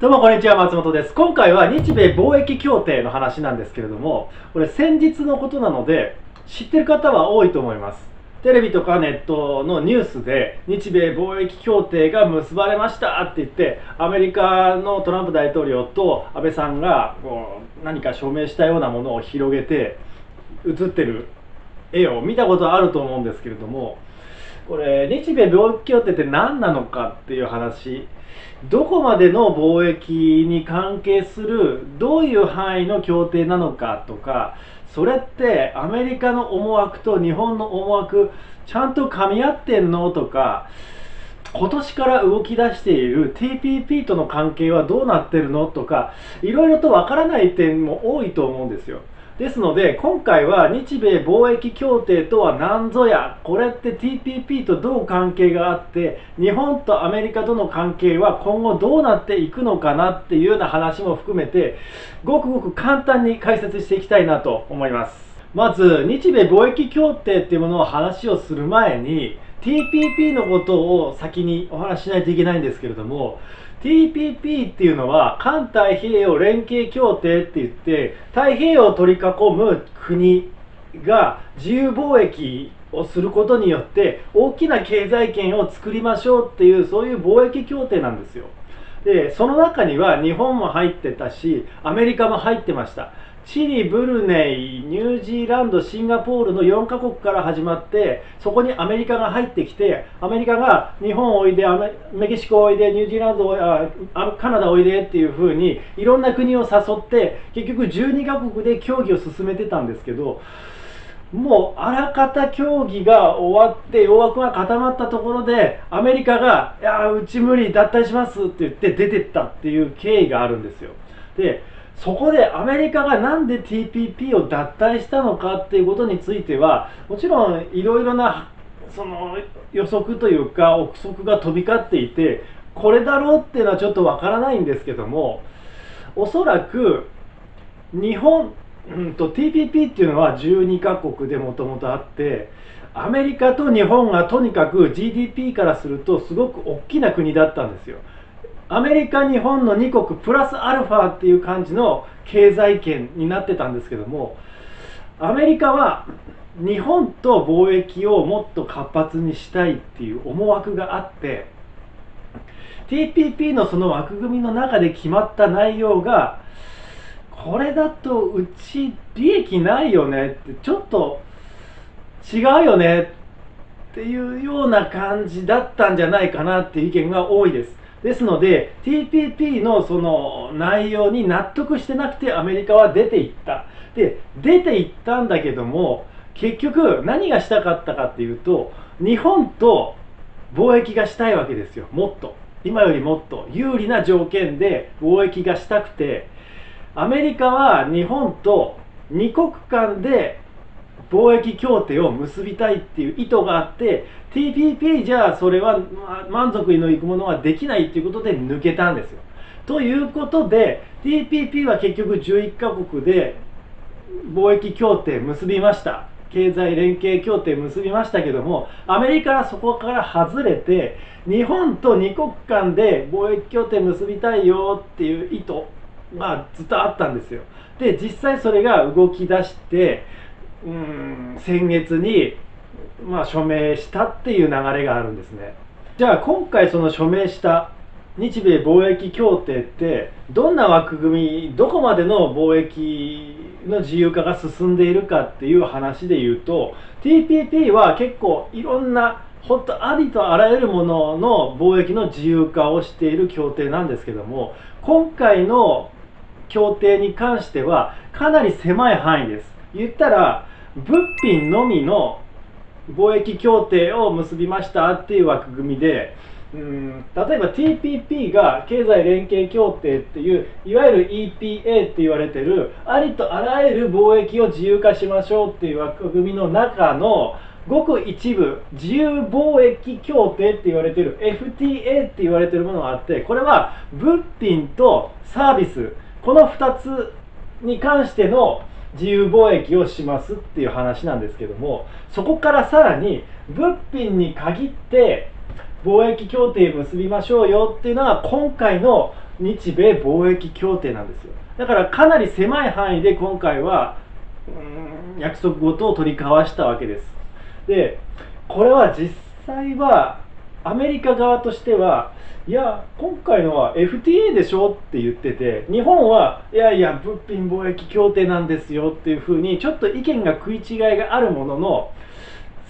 どうもこんにちは松本です。今回は日米貿易協定の話なんですけれどもこれ先日のことなので知ってる方は多いと思います。テレビとかネットのニュースで日米貿易協定が結ばれましたって言ってアメリカのトランプ大統領と安倍さんがこう何か署名したようなものを広げて写ってる絵を見たことあると思うんですけれどもこれ日米貿易協定って何なのかっていう話どこまでの貿易に関係するどういう範囲の協定なのかとかそれってアメリカの思惑と日本の思惑ちゃんと噛み合ってんのとか今年から動き出している TPP との関係はどうなってるのとかいろいろとわからない点も多いと思うんですよ。ですので今回は日米貿易協定とは何ぞやこれって TPP とどう関係があって日本とアメリカとの関係は今後どうなっていくのかなっていうような話も含めてごくごく簡単に解説していきたいなと思います。まず日米貿易協定っていうものを話をする前に TPP のことを先にお話ししないといけないんですけれども TPP っていうのは環太平洋連携協定って言って太平洋を取り囲む国が自由貿易をすることによって大きな経済圏を作りましょうっていうそういう貿易協定なんですよ。でその中には日本も入ってたしアメリカも入ってました。チリ、ブルネイ、ニュージーランド、シンガポールの4カ国から始まってそこにアメリカが入ってきてアメリカが日本おいでメキシコおいでニュージーランドあカナダおいでっていう風にいろんな国を誘って結局12カ国で協議を進めてたんですけどもうあらかた協議が終わって大枠が固まったところでアメリカが「いやうち無理脱退します」って言って出てったっていう経緯があるんですよ。でそこでアメリカがなんで TPP を脱退したのかっていうことについてはもちろんいろいろなその予測というか憶測が飛び交っていてこれだろうっていうのはちょっとわからないんですけどもおそらく日本、うんと、TPP っていうのは12カ国でもともとあってアメリカと日本がとにかく GDP からするとすごく大きな国だったんですよ。アメリカ、日本の2国プラスアルファっていう感じの経済圏になってたんですけどもアメリカは日本と貿易をもっと活発にしたいっていう思惑があって TPP のその枠組みの中で決まった内容がこれだとうち利益ないよねってちょっと違うよねっていうような感じだったんじゃないかなっていう意見が多いです。ですので TPP のその内容に納得してなくてアメリカは出ていった。で出ていったんだけども結局何がしたかったかっていうと日本と貿易がしたいわけですよ。もっと。今よりもっと。有利な条件で貿易がしたくて。アメリカは日本と2国間で貿易協定を結びたいっていう意図があって TPP じゃそれは満足のいくものはできないっていうことで抜けたんですよ。ということで TPP は結局11カ国で貿易協定結びました経済連携協定結びましたけどもアメリカはそこから外れて日本と2国間で貿易協定結びたいよっていう意図がずっとあったんですよで実際それが動き出してうん先月に、まあ、署名したっていう流れがあるんですね。じゃあ今回その署名した日米貿易協定ってどんな枠組みどこまでの貿易の自由化が進んでいるかっていう話で言うと TPP は結構いろんな本当ありとあらゆるものの貿易の自由化をしている協定なんですけども今回の協定に関してはかなり狭い範囲です。言ったら物品のみの貿易協定を結びましたっていう枠組みでうん例えば TPP が経済連携協定っていういわゆる EPA って言われてるありとあらゆる貿易を自由化しましょうっていう枠組みの中のごく一部自由貿易協定って言われてる FTA って言われてるものがあってこれは物品とサービスこの2つに関しての自由貿易をしますっていう話なんですけどもそこからさらに物品に限って貿易協定結びましょうよっていうのが今回の日米貿易協定なんですよ。だからかなり狭い範囲で今回は約束事を取り交わしたわけです。でこれは実際はアメリカ側としてはいや今回のは FTA でしょって言ってて日本はいやいや物品貿易協定なんですよっていうふうにちょっと意見が食い違いがあるものの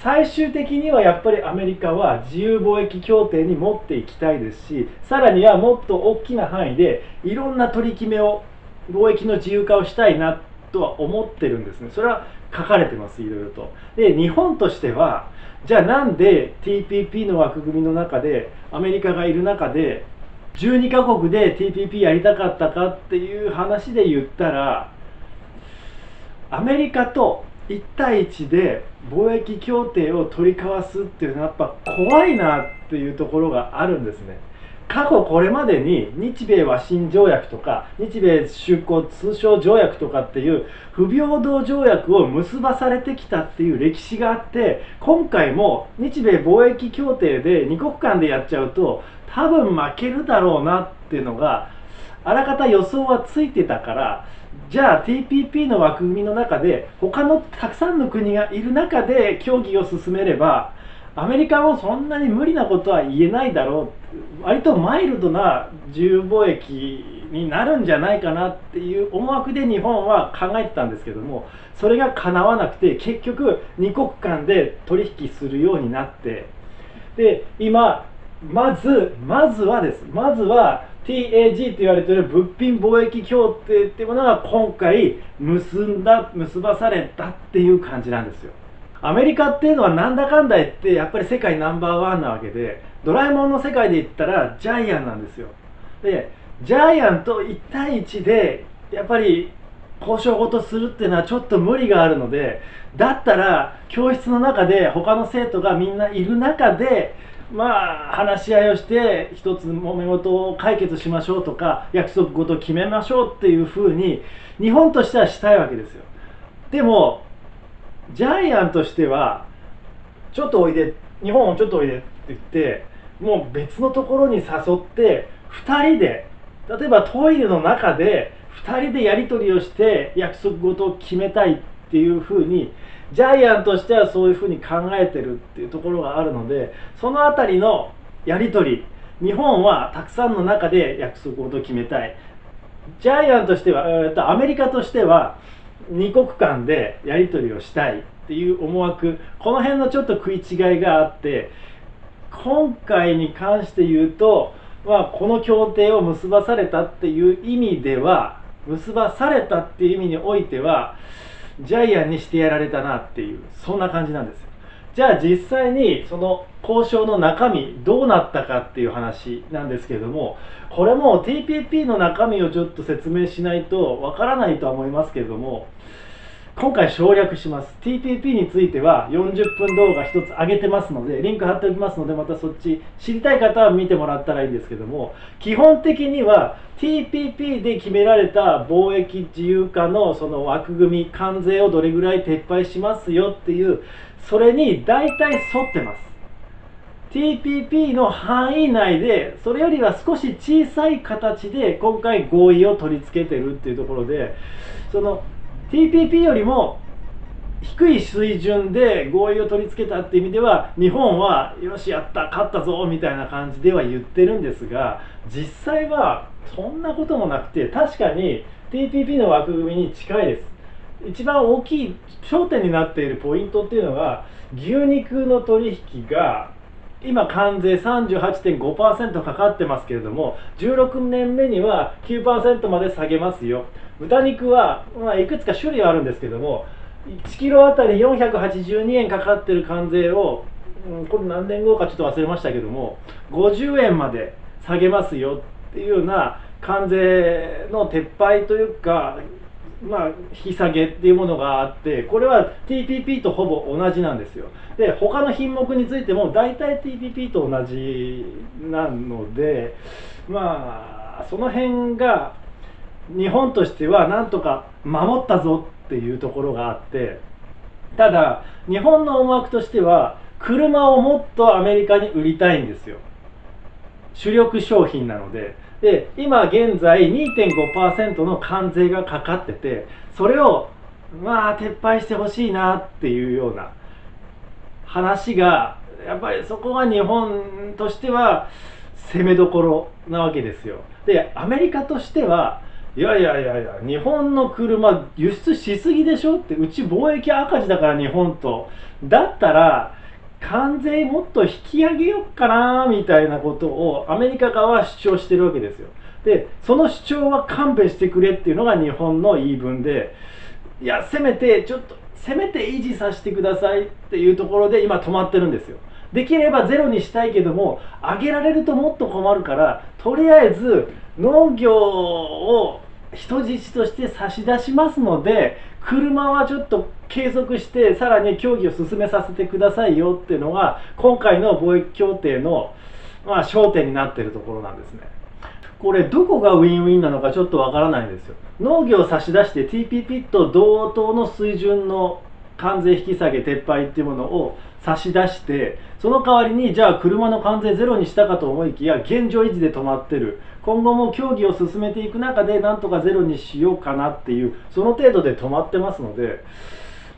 最終的にはやっぱりアメリカは自由貿易協定に持っていきたいですしさらにはもっと大きな範囲でいろんな取り決めを貿易の自由化をしたいなとは思ってるんですね。それは書かれてますいろいろとで日本としてはじゃあなんで TPP の枠組みの中でアメリカがいる中で12カ国で TPP やりたかったかっていう話で言ったらアメリカと1対1で貿易協定を取り交わすっていうのはやっぱ怖いなっていうところがあるんですね。過去これまでに日米和親条約とか日米修好通商条約とかっていう不平等条約を結ばされてきたっていう歴史があって今回も日米貿易協定で2国間でやっちゃうと多分負けるだろうなっていうのがあらかた予想はついてたからじゃあ TPP の枠組みの中で他のたくさんの国がいる中で協議を進めればアメリカもそんなに無理なことは言えないだろう割とマイルドな自由貿易になるんじゃないかなっていう思惑で日本は考えてたんですけどもそれが叶わなくて結局2国間で取引するようになってで今まずまずはです。まずは TAG と言われている物品貿易協定っていうものが今回結んだ結ばされたっていう感じなんですよ。アメリカっていうのはなんだかんだ言ってやっぱり世界ナンバーワンなわけでドラえもんの世界で言ったらジャイアンなんですよ。でジャイアンと1対1でやっぱり交渉事するっていうのはちょっと無理があるのでだったら教室の中で他の生徒がみんないる中でまあ話し合いをして一つ揉め事を解決しましょうとか約束事を決めましょうっていうふうに日本としてはしたいわけですよ。でもジャイアンとしてはちょっとおいで日本をちょっとおいでって言ってもう別のところに誘って2人で例えばトイレの中で2人でやり取りをして約束事を決めたいっていうふうにジャイアンとしてはそういうふうに考えてるっていうところがあるのでその辺りのやり取り日本はたくさんの中で約束事を決めたい。ジャイアンとしては、えー、とアメリカとしては2国間でやり取りをしたいっていう思惑。この辺のちょっと食い違いがあって今回に関して言うと、まあ、この協定を結ばされたっていう意味では結ばされたっていう意味においてはジャイアンにしてやられたなっていうそんな感じなんですよ。じゃあ実際にその交渉の中身どうなったかっていう話なんですけれどもこれも TPP の中身をちょっと説明しないとわからないとは思いますけれども今回省略します。TPP については40分動画1つ上げてますのでリンク貼っておきますのでまたそっち知りたい方は見てもらったらいいんですけども基本的には TPP で決められた貿易自由化のその枠組み関税をどれぐらい撤廃しますよっていうそれに大体沿ってます。TPP の範囲内でそれよりは少し小さい形で今回合意を取り付けてるっていうところでその TPP よりも低い水準で合意を取り付けたっていう意味では日本はよしやった勝ったぞみたいな感じでは言ってるんですが実際はそんなこともなくて確かに TPP の枠組みに近いです。一番大きい焦点になっているポイントっていうのが牛肉の取引が今関税38.5%かかってますけれども16年目には9%まで下げますよ。豚肉は、まあ、いくつか種類あるんですけども1キロあたり482円かかってる関税を、うん、これ何年後かちょっと忘れましたけども50円まで下げますよっていうような関税の撤廃というかまあ、引き下げっていうものがあってこれは TPP とほぼ同じなんですよ。で他の品目についても大体 TPP と同じなのでまあその辺が日本としてはなんとか守ったぞっていうところがあってただ日本の思惑としては車をもっとアメリカに売りたいんですよ。主力商品なので。で今現在2.5%の関税がかかっててそれをまあ撤廃してほしいなっていうような話がやっぱりそこが日本としては攻めどころなわけですよ。でアメリカとしてはいやいやいやいや日本の車輸出しすぎでしょってうち貿易赤字だから日本と。だったら関税もっと引き上げよっかなみたいなことをアメリカ側は主張してるわけですよ。でその主張は勘弁してくれっていうのが日本の言い分でいやせめてちょっとせめて維持させてくださいっていうところで今止まってるんですよ。できればゼロにしたいけども上げられるともっと困るからとりあえず農業を人質として差し出しますので車はちょっと継続してさらに協議を進めさせてくださいよっていうのが今回の貿易協定の、まあ、焦点になってるところなんですね。これどこがウィンウィンなのかちょっとわからないんですよ。農業を差し出して TPP と同等の水準の関税引き下げ撤廃っていうものを差し出してその代わりにじゃあ車の関税ゼロにしたかと思いきや現状維持で止まってる今後も協議を進めていく中でなんとかゼロにしようかなっていうその程度で止まってますので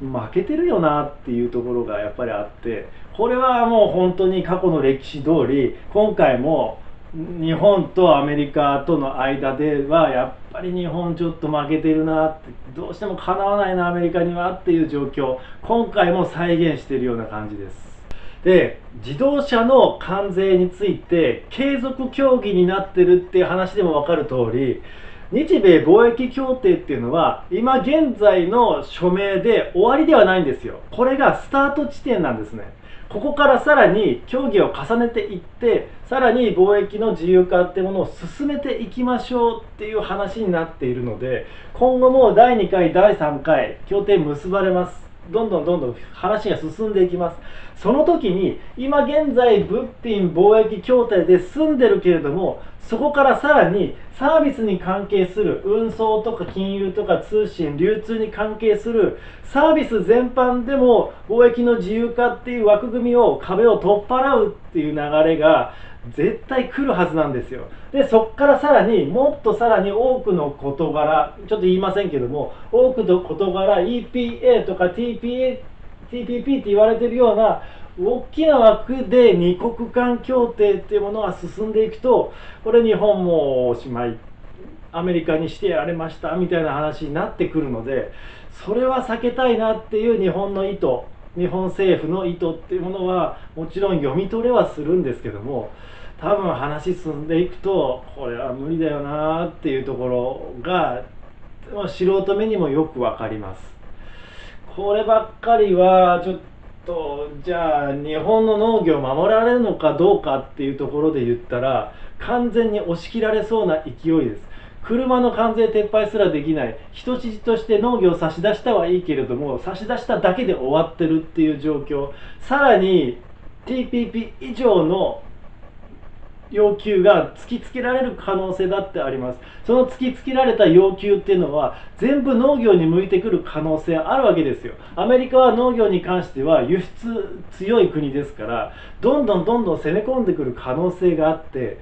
負けてるよなっていうところがやっぱりあってこれはもう本当に過去の歴史通り今回も日本とアメリカとの間ではやっぱり日本ちょっと負けてるなってどうしてもかなわないなアメリカにはっていう状況今回も再現してるような感じです。で自動車の関税について継続協議になってるっていう話でも分かる通り日米貿易協定っていうのは今現在の署名で終わりではないんですよ。これがスタート地点なんですね。ここからさらに協議を重ねていってさらに貿易の自由化ってものを進めていきましょうっていう話になっているので今後も第2回第3回協定結ばれます。どんどんどんどん話が進んでいきます。その時に今現在物品貿易協定で済んでるけれどもそこからさらにサービスに関係する運送とか金融とか通信流通に関係するサービス全般でも貿易の自由化っていう枠組みを壁を取っ払うっていう流れが絶対来るはずなんですよ。でそっからさらにもっとさらに多くの事柄ちょっと言いませんけども多くの事柄 EPA とか TPA TPP って言われてるような大きな枠で二国間協定っていうものが進んでいくとこれ日本もおしまいアメリカにしてやられましたみたいな話になってくるのでそれは避けたいなっていう日本の意図日本政府の意図っていうものはもちろん読み取れはするんですけども多分話進んでいくとこれは無理だよなっていうところが素人目にもよく分かります。こればっかりはちょっとじゃあ日本の農業を守られるのかどうかっていうところで言ったら完全に押し切られそうな勢いです。車の関税撤廃すらできない。人質として農業を差し出したはいいけれども差し出しただけで終わってるっていう状況。さらに TPP 以上の要求が突きつけられる可能性だってあります。その突きつけられた要求っていうのは全部農業に向いてくる可能性あるわけですよ。アメリカは農業に関しては輸出強い国ですからどんどんどんどん攻め込んでくる可能性があって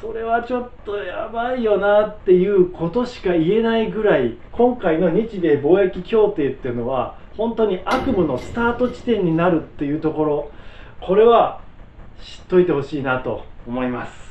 それはちょっとやばいよなっていうことしか言えないぐらい今回の日米貿易協定っていうのは本当に悪夢のスタート地点になるっていうところ。これは知っといてほしいなと思います。